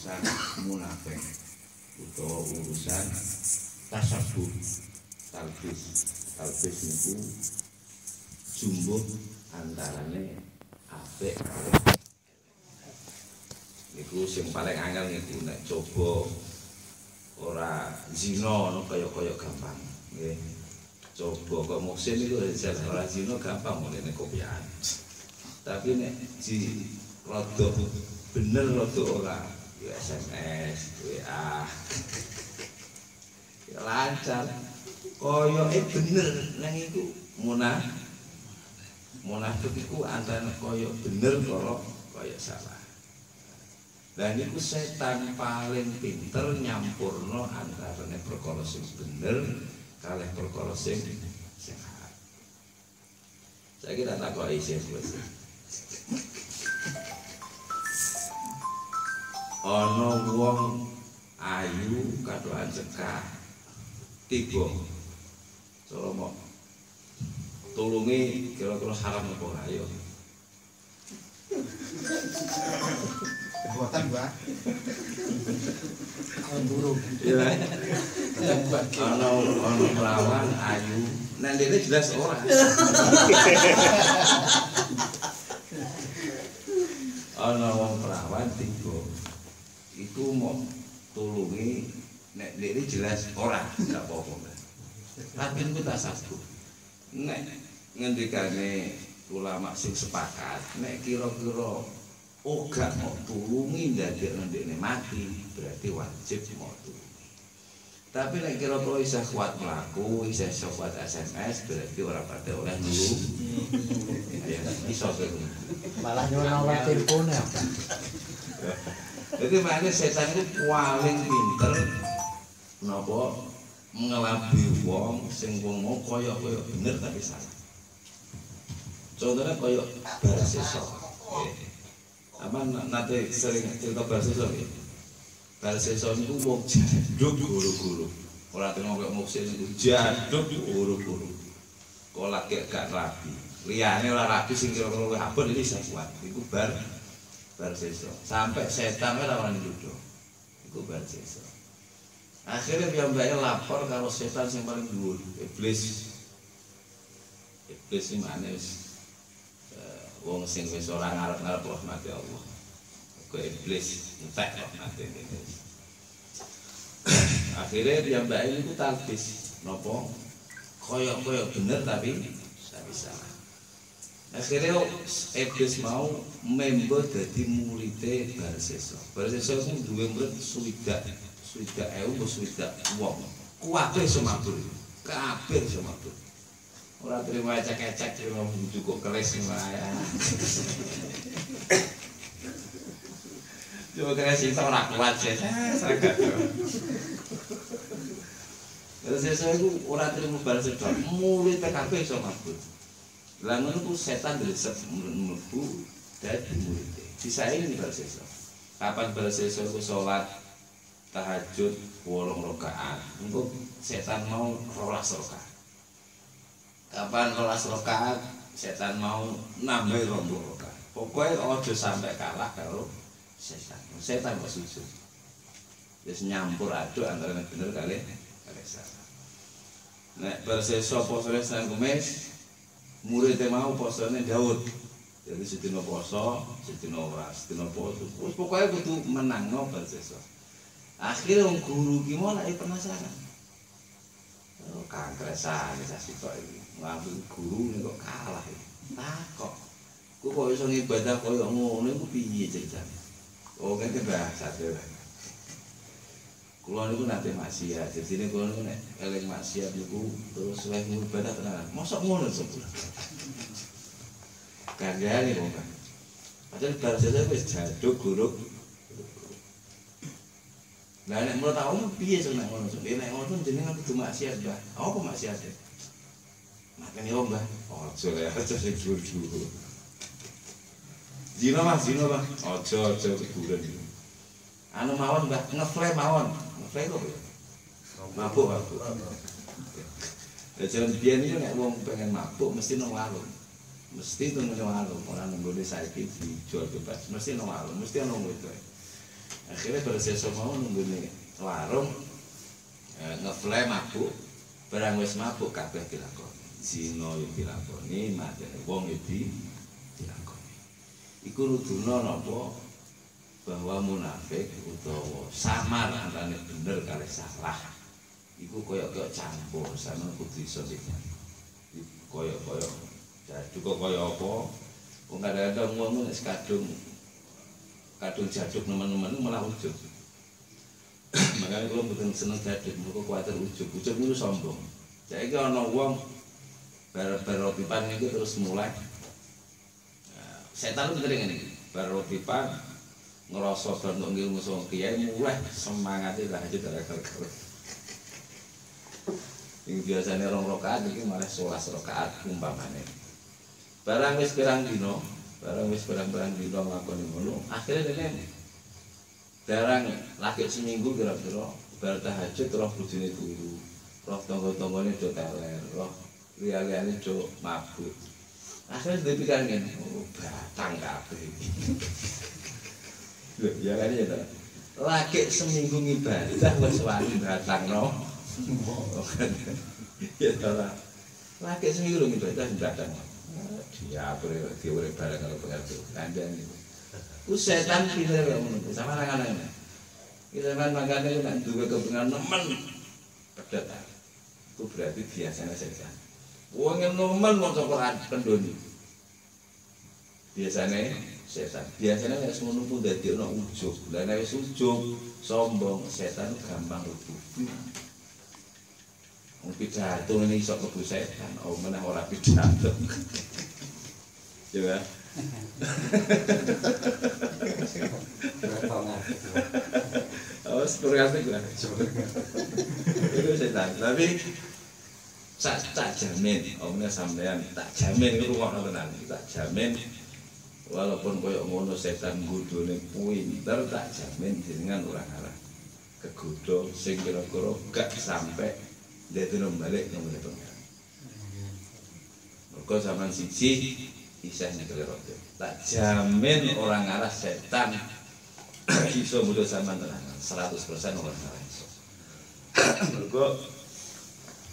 urusan munafik utawa urusan tasabuh talbis. Talbis niku jumbuh antarane apik karo niku sing paling angel niku nek coba ora zina no kaya-kaya gampang. Nggih. Coba kok muksin niku ora zina gampang mulai kopian. Tapi nek di rada bener rada ora ya SMS WA ya lancar. Kaya eh bener. Nang iku munah. Munafik iku antara kaya bener karo kaya salah. Dan niku setan paling pinter nyampurno antarane perkara sing bener kalih perkara sing sehat. Saya kira tak kok isih Ana wong ayu kadoan cekak tiba. Solomo. Tulungi kira-kira haram apa ora ayo. Buatan, Mbak. Iya. Ana ana perawan ayu. Nek dene jelas ora. Ana wong perawan tiba. Iku mau tulungi nek dene jelas ora, enggak apa-apa. Tapi niku tak sabu. Nek ngendikane ulama sing sepakat nek kira-kira ora mau tulungi ndadekno ndekne mati berarti wajib mau tulungi tapi nek kira-kira isih kuat mlaku isih kuat SMS berarti ora pati oleh nulu ya iso Malah nyono ora telepone apa. Jadi makanya setan itu paling pinter napa? Ngelabi wong sing wong mau koyo koyo bener tapi salah. Contohnya koyo barseso apa nanti sering cerita barseso ya? Barseso itu wong jaduk guru-guru. Ora tengok kayak muksin itu jaduk guru-guru. Kok lagi gak rapi liane ora rapi sing kira-kira abot iki iso kuat. Iku bar barseso sampai setan ora wani duduk. Iku barseso akhirnya piyambake lapor kalau setan sing paling dhuwur iblis. Iblis sing mana eh, wong sing wis ora ngarep-ngarep rahmat Allah. Ke iblis entek rahmate ngene akhirnya piyambake niku talbis napa? Koyok-koyok bener tapi tapi salah akhirnya iblis mau member dadi muridé Barseso Barseso itu duwe murid swidak. Swidak ewu apa swidak wong? Kuwabe iso mabur kabeh iso mabur ora terima ecek-ecek terima cukup keris ya Coba keris itu ora kuat sih, saged. Terus saya itu ora terima balas sedot, murid PKB iso ngono ku setan dresep mlebu dadi murid. Disaingi balas sesuk. Kapan balas sesuk salat tahajud wolong. Engko setan mau rolas rakaat. Kapan rolas rakaat setan mau nambah rakaat. Pokoknya ojo sampai kalah kalau setan. Setan kok sujud. Wis nyampur aduk antara bener kali kali salah. Nek berseso posone Senin Kamis muridnya mau posone Daud. Jadi sedina poso, sedina ora, sedina poso. Wis pokoke kudu menangno berseso. Akhirnya wong guru ki mau nek penasaran. Oh, kangkresan sasi kok iki. Ngambil guru ini kok kalah iki. Takok. Ku kok iso ngibadah koyo ngono iku piye ceritane? Oh, kene bahasa dhewe. Kulo niku nate maksiat. Jadi kulo niku nek eling maksiat niku terus wae ibadah tenan. Mosok ngono sepuluh. Kagane wong kan. Padahal bahasa wis jaduk guruk. Lah nek menurut awakmu piye sing nek ngono? Nek ngono jenengan kudu maksiat, Mbah. Apa maksiat? Makane yo, Mbah. Ojo le aja sing jujur. Zina Mas, zina Mas. Ojo ojo kuburan. Anu mawon, Mbah, ngeflame mawon. Ya? Mabuk, mabuk. Ya jalan biyen iki nek wong pengen mabuk mesti nang warung. Mesti tunggu nang warung, ora nunggu saiki dijual bebas. Mesti nang warung, mesti ana wedok. akhirnya bersesa mau nunggu warung e, ngeflame mabuk barang wis mabuk kabeh dilakoni zina yo dilakoni matene wong yo di dilakoni iku nuduno napa bahwa munafik utawa samar antane bener kali salah iku koyo-koyo campur sama kudu iso koyo-koyo jaduk kok koyo apa? Wong kadang-kadang wong nek kadung kadung jaduk nemen-nemen malah ujug. Makanya kalau mboten seneng jaduk mergo kuwatir ujug. Ujug itu sombong. Saiki ana wong bar-bar rotipan iki terus mulai setan itu iki. Bar rotipan ngerasa ben ilmu sama kiai mulai semangatnya lah aja gara-gara. Yang biasanya rong rokaat ini malah sholat rokaat umpamanya. Barang wis pirang dino barang wis pirang-pirang dino ngakoni ngono akhirnya ini barang laki seminggu kira-kira bar tahajud roh bujune turu roh tonggo-tonggone do teler roh liya-liyane do mabuk akhirnya dipikiran ngene oh batang kabeh ya kan ya laki seminggu ngibadah wis wani batang no ya ora laki seminggu ngibadah batang dia urip bareng karo pengerti. Kandang itu ku setan pinter ya ngono sama anak-anak kita kan makanya kan juga kepengen nemen. Pedet itu berarti biasanya setan. Yang nemen mau cokoran pendoni? Biasanya setan biasanya pun dadi ana ujug lha nek wis ujug sombong setan gampang rubuh Wong pidato ini iso kebu setan, oh meneh ora pidato. Ya. Oh, seperti itu lah. Itu setan. Tapi tak tak jamin, omnya sampean tak jamin itu rumah tenan, tak jamin walaupun koyo ngono setan gudone pinter tak jamin jenengan ora ngalah kegodo sing kira-kira gak sampai dadi balik nang pengen. Mergo zaman siji isih negeri rodo. Tak jamin orang arah setan iso mudah sama tenan 100% orang arah iso. Mergo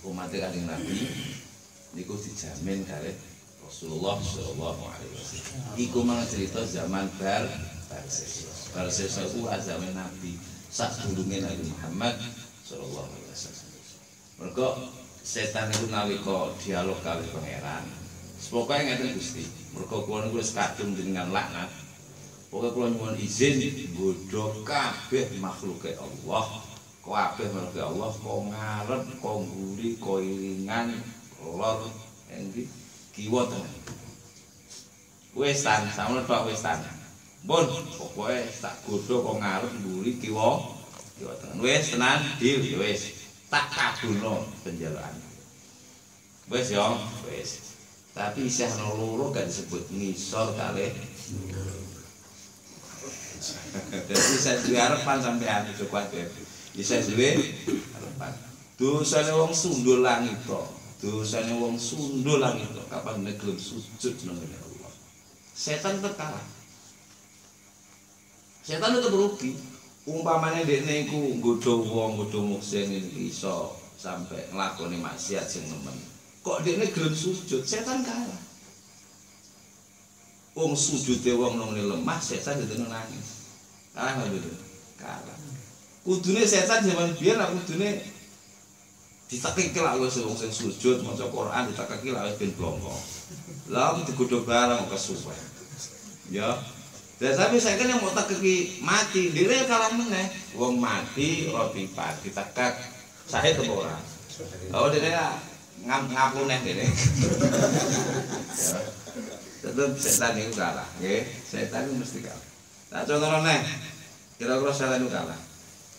umat kanjeng Nabi niku dijamin kare Rasulullah sallallahu alaihi wasallam. Iku mang cerita zaman bar Barsesa. Barsesa itu azame Nabi sak durunge Nabi Muhammad sallallahu alaihi wasallam. Mergo setan itu nalika dialog kali pangeran. Pokoke ngeten Gusti. Mergo kula niku wis dengan laknat. Pokoke kula nyuwun izin nggodho kabeh makhluke Allah. Kabeh makhluke Allah kok ngarep, kok nguri, kok iringan, lor endi kiwa tenan. Wis tan, samono tok wis. Pun pokoke tak godho kok ngarep nguri kiwa kiwa tenan. Wis tenan, deal wis. Tak kabulno penjalaan. Wis yo, wis. Tapi isih ana loro gak disebut ngisor kalih Jadi saya duwe harapan sampean iso kuwatir. Bisa duwe harapan. Dosane wong sundul langit to. Dosane wong sundul langit to. Kapan nek gelem sujud nang Allah. Setan tetep kalah. Setan tetep rugi. Umpamane dekne iku nggodho wong, nggodho muksin iso sampai nglakoni maksiat sing nemen. Kok dekne gelem sujud, setan kalah. Wong sujude wong nang lemah, setan dadi nangis. kalah gitu kalah kudune setan zaman biar aku kudune ditakik lah gue sebung sing sujud maca Quran ditakik lah ben blongko lah aku digodhog barang kesuwen. Ya. Dan tapi saya kan yang mau tak mati dire kalah meneh. Wong mati roti pat ditakak saya ke orang oh dia ngap ngapu neh dia tetap setan itu kalah ya setan itu mesti kalah. Tak contoh nih, kira-kira setan itu kalah.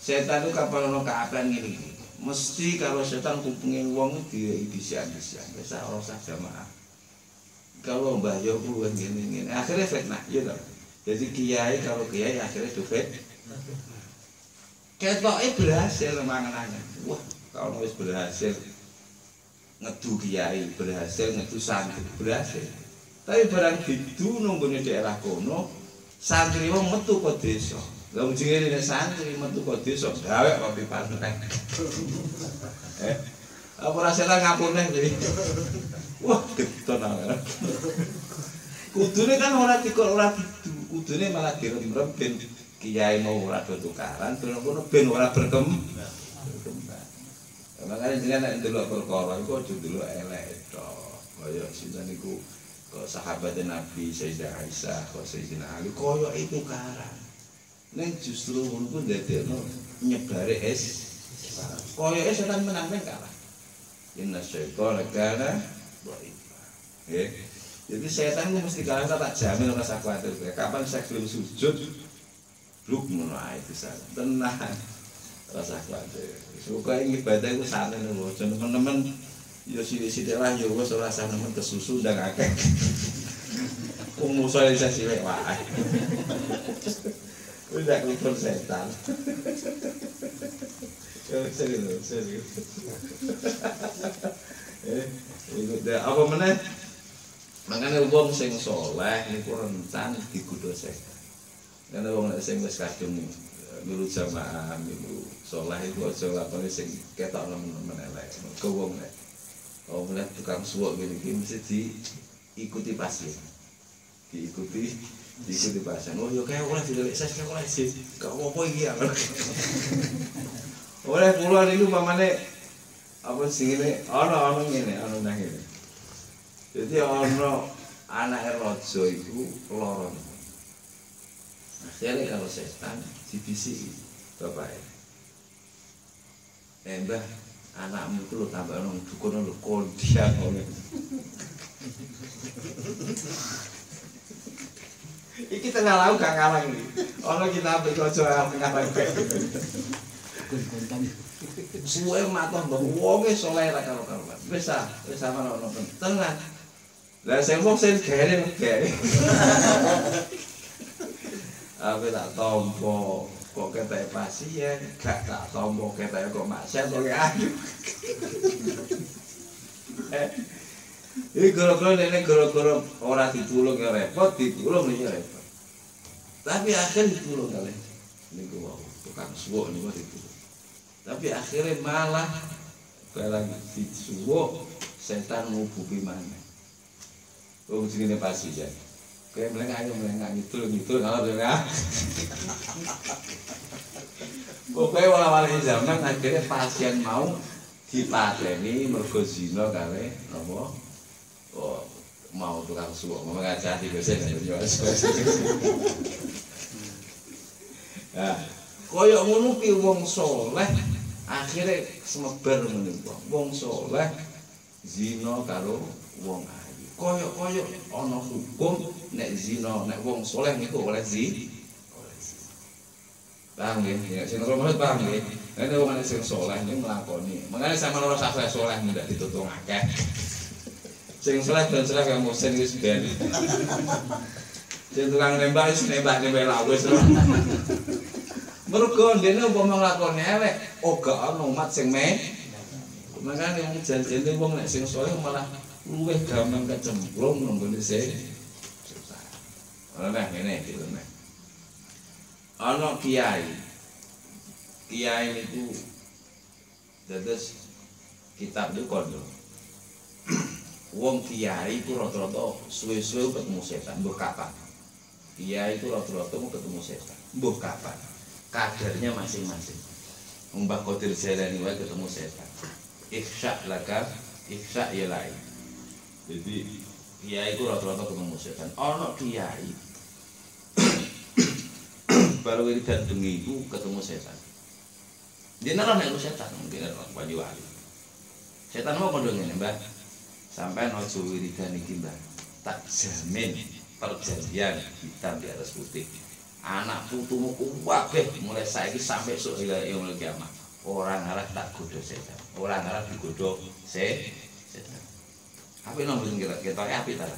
Setan itu kapan ono keapian gini, mesti kalau setan kupingin uang dia ibisian-ibisian, bisa orang sah jamaah. Kalau mbah yo kan gini gini, akhirnya fitnah, ya dong. Jadi kiai kalau kiai akhirnya itu fit. Ketoknya berhasil manganannya. Wah, kalau nulis berhasil ngedu kiai, berhasil ngedu santri, berhasil. Tapi barang itu nunggu di daerah kono, santri wong metu ke desa Lah ujunge nek santri metu kok desa gawe kopi pantek. Eh. Apa ora setan ngapurne iki. Wah, gedon ae. Kudune kan ora dikok ora gitu. Kudune malah direm-rem ben kiai mau ora do tukaran, ben ngono ben ora berkem. berkembang. Makanya jenengan nek ndelok perkara iku aja ndelok elek tok. Kaya sinten niku kok sahabat Nabi Sayyidah Aisyah, kok Sayyidina Ali kaya itu karan. Ning justru ngono ndadekno nyebare es. Kaya es setan menang ning kalah. Inna syaitana kana. Nggih. Jadi setan itu mesti kalah tak jamin ora usah kuwatir. Kapan saya belum sujud Luk ngono ae bisa. Tenang. Rasa kuwatir. Suka ibadah iku sane lho. Teman-teman ya sithik-sithik lah ya wis ora usah nemen kesusu ndang akeh. Wong musuh Udah kupon setan. Serius, serius. Eh, apa meneh? Makanya wong sing soleh niku rentan digodha setan. Karena wong nek sing wis kadung eh, nurut jamaah niku soleh iku aja lakoni sing ketok nemen-nemen elek. Mergo wong nek oh mulai tukang suwuk ngene iki mesti diikuti pasien. Diikuti diikuti pasien. Oh yo kayak oleh didelik ses kayak oleh sih. Gak apa-apa iki ya. Oleh kula niku pamane apa sing ngene ana ana ngene ana nang ngene. Jadi ana anake raja iku lara. Akhirnya kalau setan dibisi bapaknya. Eh mbah, anakmu itu lo tambah nong dukun lo kodian oleh. Iki tengah laut gak ngalang nih. Ono kita ambil kojo ngalang. Suwe matah mbah wonge soleh ra karo karo. Wis ah, wis sama ono tenang. Lah sing wong sing gere gere. Aku tak tompo kok ketek pasien, gak tak tompo ketek kok maksiat kok ayu. Eh, Iki gara-gara nenek gara-gara ora ditulung ya repot, ditulung ya repot. Tapi akhirnya ditulung kali. Niku wau tukang suwuk niku ditulung. Tapi akhirnya malah barang disuwuk setan ngubuki mana. Oh, jenenge pasien. Kayak melengah ayo melengah ngidul ngidul kalau dengar. Pokoknya wala-wala zaman akhirnya pasien mau dipateni mergo zina kali napa mau tukang suwuk mau biasa kan yo Nah, kaya ngono ki wong saleh akhirnya semebar ngene wong saleh zina karo wong ayu. Kaya-kaya ana hukum nek zina nek wong saleh niku oleh zi oleh zina. Paham nggih? Ya sing rumah paham nggih. Nek wong sing saleh niku nglakoni. Makane sampeyan ora usah saleh ndak ditutung akeh. Sing saleh dan saleh kaya musen wis ben. Sing tukang nembak wis nembak nembak lak wis. Mergo dene umpama nglakoni elek, ora ana umat sing me. Makane wong janjene wong nek sing saleh malah luwih gampang kecemplung nang ngene sing susah. Ana nek ngene lho nek. Ana kiai. Kiai niku dados kitab itu kondo. Wong kiai itu rata-rata suwe-suwe ketemu setan, mbuh kapan. Kiai itu rata-rata mau ketemu setan, mbuh kapan. Kadarnya masing-masing. Mbah Qadir Jailani wae ketemu setan. Ikhsa laka, ikhsa ya lain. Jadi kiai itu rata-rata ketemu setan. Ono kiai baru wiridan bengi itu ketemu setan. Dia nara nek setan, mungkin ada wali. Setan mau kondo ngene, Mbah. Sampai ojo wiridan iki, Mbah. Tak jamin perjanjian hitam di atas putih. Anak putumu kabeh mulai saiki sampai esuk ila yaumul kiamat. Orang arah tak godo setan. Orang arah digodo se setan. Apa nomor kira kita api ta?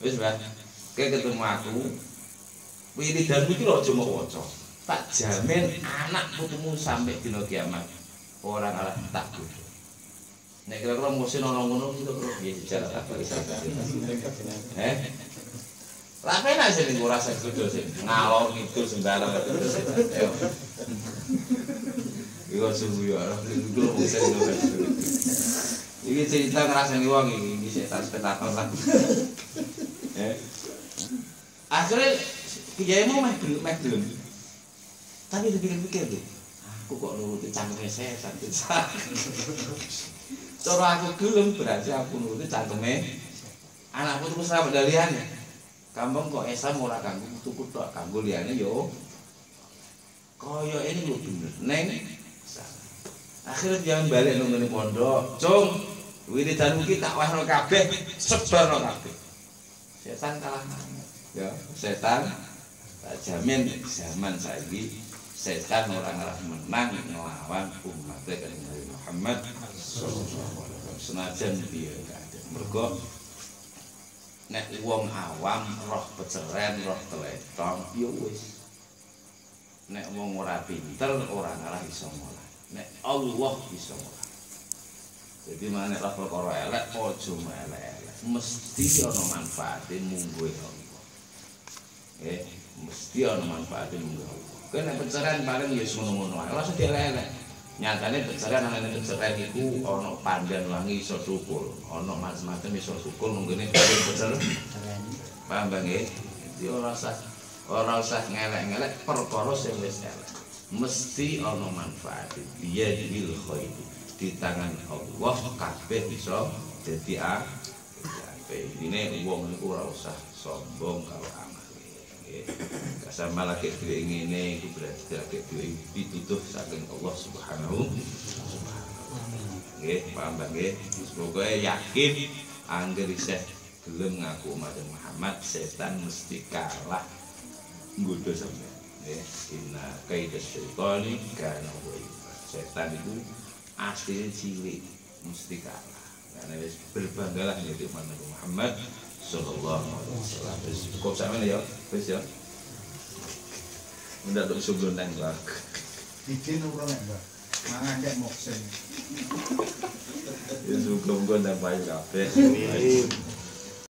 Wis, Mbah. Kayak ketemu aku, wiridanmu itu aja mau waca. Tak jamin anak putumu sampai dina kiamat. Orang arah tak kudu. Nek kira-kira musim ana ngono kita kira piye jalan apa bisa. Eh? Lah penak sih ning ora sedoyo sing ngalor ngidul sembarang. Iku suwi ya, iku mung sing ngono. Iki cerita ngrasani wong iki, iki setan spektakel lah. Eh. Akhirnya kiai mau meh meh gelem. Tapi dipikir-pikir deh, aku kok nuruti cangkeme setan Cara aku gelem berarti aku nuruti cangkeme anakku terus sampe daliane. Kampung kok esa ora kanggo tuku tok kanggo liyane yo. Kaya ini lho bener. Neng akhirnya jangan balik ngene pondok. Cung, wiridan iki tak wahno kabeh, sebarno kabeh. Setan kalah. Ya, setan tak jamin zaman saiki setan orang arah menang ngelawan umat Nabi Muhammad sallallahu alaihi wasallam senajan kadang mergo nek wong awam roh peceren roh teletong ya wis. Nek wong ora pinter ora ngalah iso ngolah. Nek Allah iso ngolah. Jadi mana roh perkara elek ojo elek-elek mesti ana manfaate munggo Allah. Eh mesti ana manfaate munggo Kan nek paling ya ngono-ngono ae. Ora sedih elek nyatane peceren ana nek peceren iku ana pandan wangi iso sukul ana macam-macam iso sukul mungkin peceren paham bang? Nggih jadi ora usah ora usah ngelek-ngelek perkara sing elek. Mesti ana manfaat. Dia bil khair. Di tangan Allah kabeh bisa dadi apik ini wong niku ora usah sombong kalau sama lagi dhewe ngene iku berarti lagi dhewe pitutuh saking Allah Subhanahu nggih paham nggih? Semoga yakin angger isih gelem ngaku umat Muhammad setan mesti kalah nggodho sampeyan nggih inna kaida syaitani kana wa setan itu asli cilik mesti kalah. Karena berbanggalah jadi umat Muhammad sallallahu alaihi wasallam wis cukup sampeyan ya wis ya Ndak tok iso glondang lah. Bikin ora nek, Mbak. Mangan dek moksen. Ya suka-suka ndang payu kabeh.